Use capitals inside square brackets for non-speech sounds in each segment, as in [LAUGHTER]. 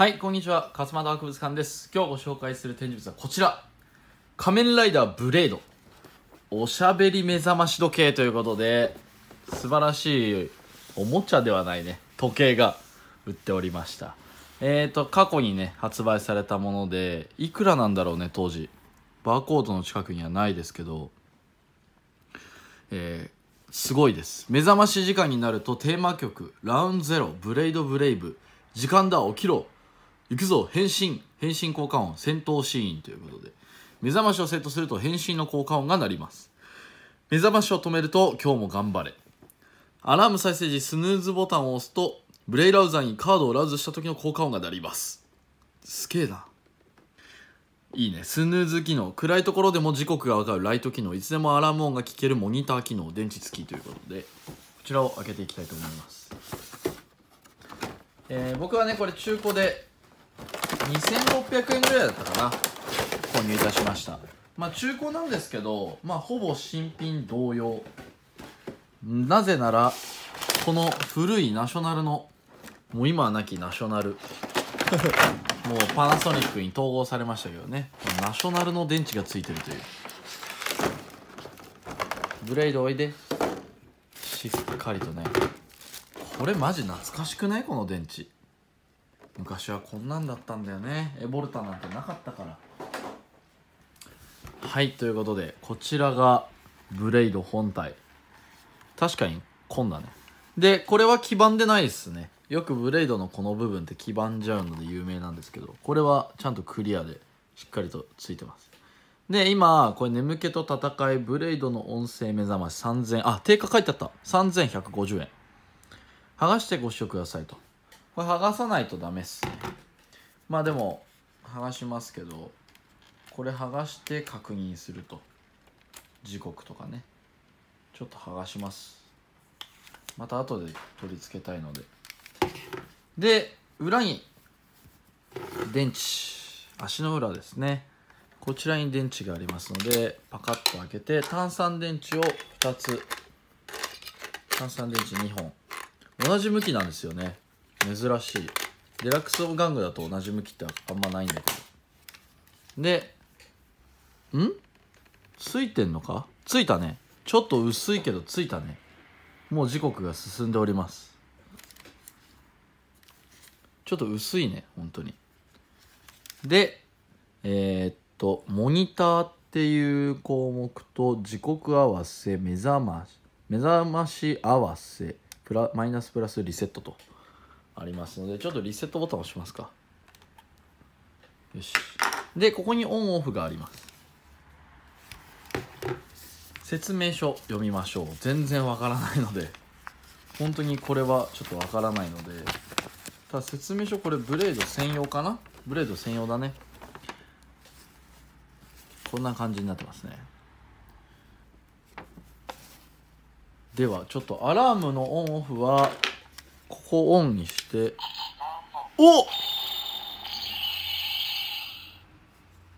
はい、こんにちは。勝間博物館です。今日ご紹介する展示物はこちら。仮面ライダーブレード。おしゃべり目覚まし時計ということで、素晴らしいおもちゃではないね、時計が売っておりました。えーと、過去にね、発売されたもので、いくらなんだろうね、当時。バーコードの近くにはないですけど、えーすごいです目覚まし時間になるとテーマ曲「ラウンゼロブレイドブレイブ」「時間だ起きろ」「行くぞ変身」変身効果音。戦闘シーンということで。目覚ましをセットすると変身の効果音が鳴ります。目覚ましを止めると今日も頑張れ。アラーム再生時スヌーズボタンを押すとブレイラウザーにカードをラウズした時の効果音が鳴ります。すげえな。いいね。スヌーズ機能暗いところでも時刻が分かるライト機能いつでもアラーム音が聞けるモニター機能電池付きということで。こちらを開けていきたいと思います、えー僕はねこれ中古で2600円ぐらいだったかな。購入いたしました。まあ中古なんですけどまあほぼ新品同様。なぜならこの古いナショナルのもう今はなきナショナル。[LAUGHS] もうパナソニックに統合されましたけどね。ナショナルの電池がついてるという。ブレイドおいで。しっかりとね。これマジ懐かしくない？この電池。昔はこんなんだったんだよね。エボルタなんてなかったから。はいということでこちらがブレイド本体。確かにこんだね。でこれは黄ばんでないですね。よくブレイドのこの部分って黄ばんじゃうので有名なんですけどこれはちゃんとクリアでしっかりとついてます。で今これ眠気と戦いブレイドの音声目覚まし3000あ定価書いてあった。3150円。剥がしてご試食くださいと。これ剥がさないとダメっすね。まあでも剥がしますけどこれ剥がして確認すると。時刻とかね。ちょっと剥がします。また後で取り付けたいので。で裏に電池。足の裏ですね。こちらに電池がありますのでパカッと開けて単三電池を2つ。単三電池2本。同じ向きなんですよね。珍しい。デラックスオブ玩具だと同じ向きってあんまないんだけど。でん？ついてんのか？ついたね。ちょっと薄いけどついたね。もう時刻が進んでおります。ちょっと薄いね本当に。でえーっとモニターっていう項目と時刻合わせ目覚まし目覚まし合わせプラマイナスプラスリセットと。ありますのでちょっとリセットボタンを押しますか。よし。でここにオンオフがあります。説明書読みましょう。全然わからないので。本当にこれはちょっとわからないので。ただ説明書これブレード専用かな？ブレード専用だね。こんな感じになってますね。ではちょっとアラームのオンオフはここオンにして。お！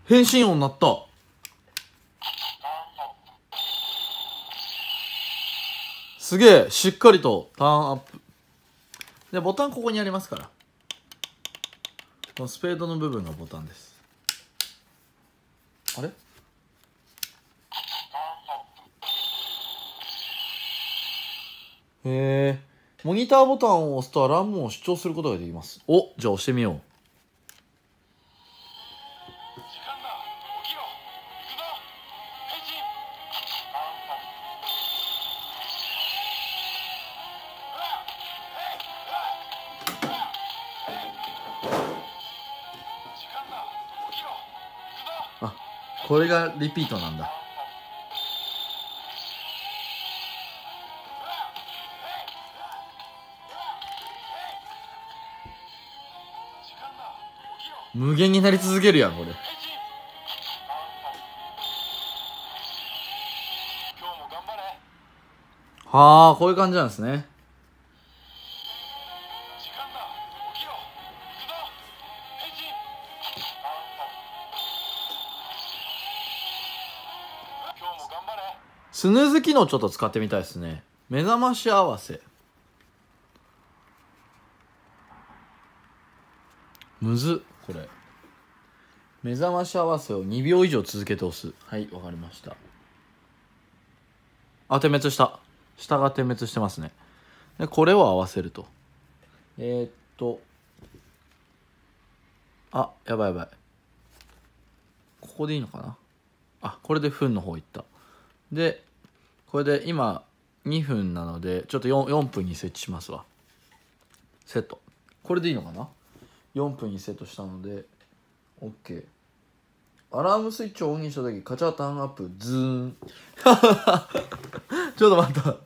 変身音鳴った。すげえしっかりとターンアップ。でボタンここにありますから。このスペードの部分がボタンです。あれ？へえモニターボタンを押すとアラーム音を視聴することができます。おじゃあ押してみよう。あこれがリピートなんだ無限になり続けるやんこれ。はあこういう感じなんですね。スヌーズ機能ちょっと使ってみたいですね。目覚まし合わせ。むず。っこれ。目覚まし合わせを2秒以上続けて押す。はいわかりました。あ点滅した。下が点滅してますね。でこれを合わせると。えー、っと。あやばいやばい。ここでいいのかな？あこれで分の方いった。でこれで今2分なのでちょっと 4, 4分に設置しますわ。セット。これでいいのかな？4分にセットしたので OK アラームスイッチをオンにした時カチャターンアップズーン。[LAUGHS] ちょっと待った。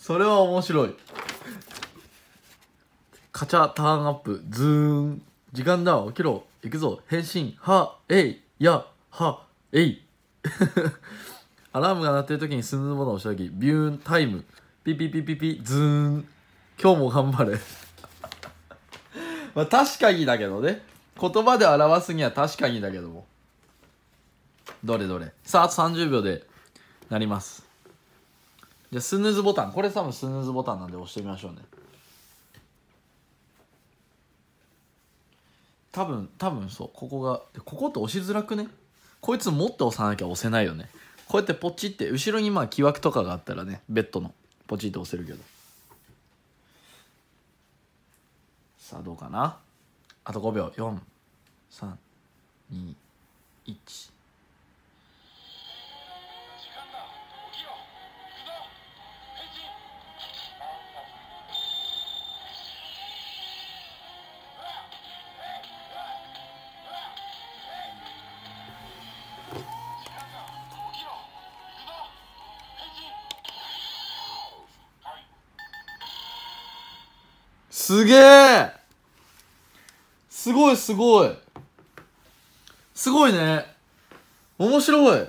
それは面白い。カチャターンアップズーン。時間だ起きろ。行くぞ。変身はえい。やはえい。[LAUGHS] アラームが鳴ってる時にスヌーズボタンを押した時ビューンタイム。ピピピピピズーン。今日も頑張れ。まあ確かにだけどね。言葉で表すには確かにだけども。どれどれ。さああと30秒でなります。じゃあスヌーズボタン。これ多分スヌーズボタンなんで押してみましょうね。多分多分そう。ここがここって押しづらくね。こいつもっと押さなきゃ押せないよね。こうやってポチって後ろにまあ木枠とかがあったらねベッドのポチって押せるけど。さあどうかな？あと5秒432。1すげえ。すごいすごい。すごいね。面白い。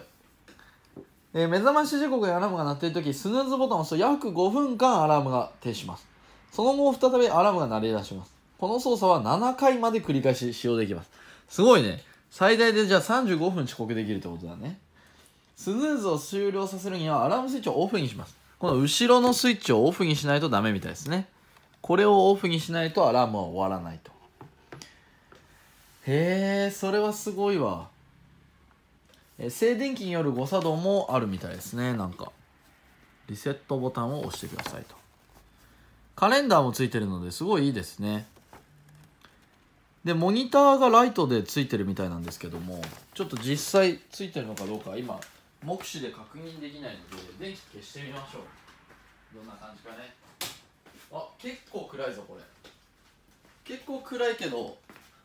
えー目覚まし時刻やアラームが鳴っている時スヌーズボタンを押すと約5分間アラームが停止します。その後再びアラームが鳴り出します。この操作は7回まで繰り返し使用できます。すごいね。最大でじゃあ35分遅刻できるってことだね。スヌーズを終了させるにはアラームスイッチをオフにします。この後ろのスイッチをオフにしないとダメみたいですね。これをオフにしないとアラームは終わらないと。へえそれはすごいわ。え静電気による誤作動もあるみたいですね。なんかリセットボタンを押してくださいと。カレンダーもついてるのですごいいいですね。でモニターがライトでついてるみたいなんですけどもちょっと実際ついてるのかどうか今目視で確認できないので電気消してみましょう。どんな感じかね。あ結構暗いぞこれ。結構暗いけど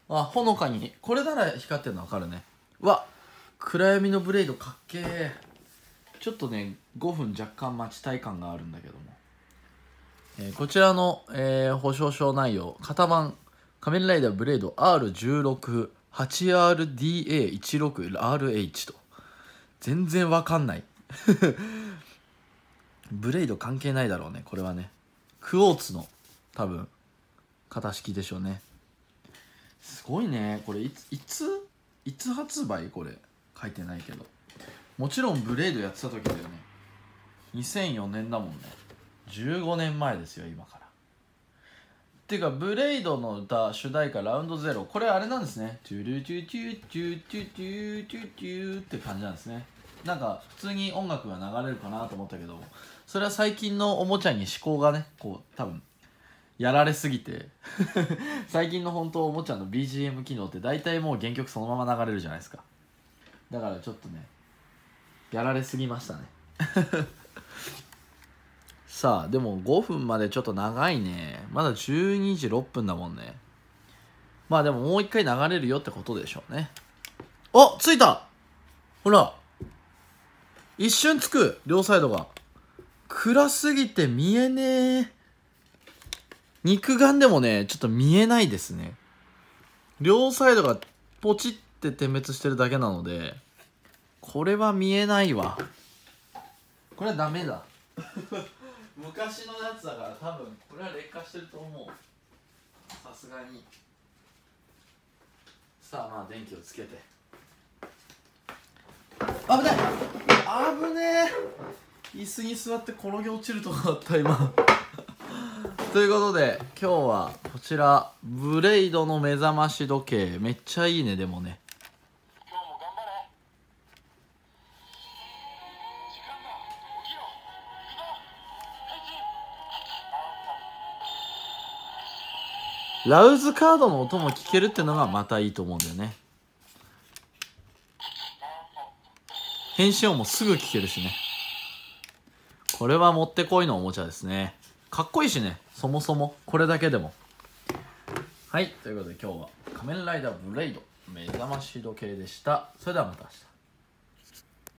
あほのかに。これなら光ってるの分かるね。うわ暗闇のブレードかっけえちょっとね5分若干待ちたい感があるんだけども、えーこちらの、えー保証書内容。型番仮面ライダーブレード R168RDA16RH と。全然わかんない。[LAUGHS] ブレイド関係ないだろうねこれはねクォーツの多分型式でしょうね。すごいね。これいついついつ発売？これ。書いてないけど。もちろんブレイドやってた時だよね。2004年だもんね。15年前ですよ今から。っていうかブレイドの歌主題歌 Round ZERO。これあれなんですね。トゥルトゥトゥトゥトゥトゥトゥトゥって感じなんですね。なんか普通に音楽が流れるかなと思ったけど。それは最近のおもちゃに思考がねこう多分やられすぎて [LAUGHS] 最近の本当おもちゃの BGM 機能って大体もう原曲そのまま流れるじゃないですか。だからちょっとねやられすぎましたね。[LAUGHS] さあでも5分までちょっと長いね。まだ12時6分だもんね。まあでももう一回流れるよってことでしょうね。あ着いた！ほら一瞬つく両サイドが。暗すぎて見えねえ。肉眼でもねちょっと見えないですね。両サイドがポチって点滅してるだけなのでこれは見えないわ。これはダメだ。[LAUGHS] 昔のやつだから多分これは劣化してると思う。さすがに。さあまあ電気をつけて。危ない。危ねえ。椅子に座って転げ落ちるとこだった今。[LAUGHS] ということで今日はこちらブレイドの目覚まし時計。めっちゃいいねでもね。ラウズカードの音も聞けるってのがまたいいと思うんだよね。変身音もすぐ聞けるしねこれはもってこいのおもちゃですね。かっこいいしね。そもそも。これだけでも。はい。ということで今日は仮面ライダーブレイド。目覚まし時計でした。それではまた明日。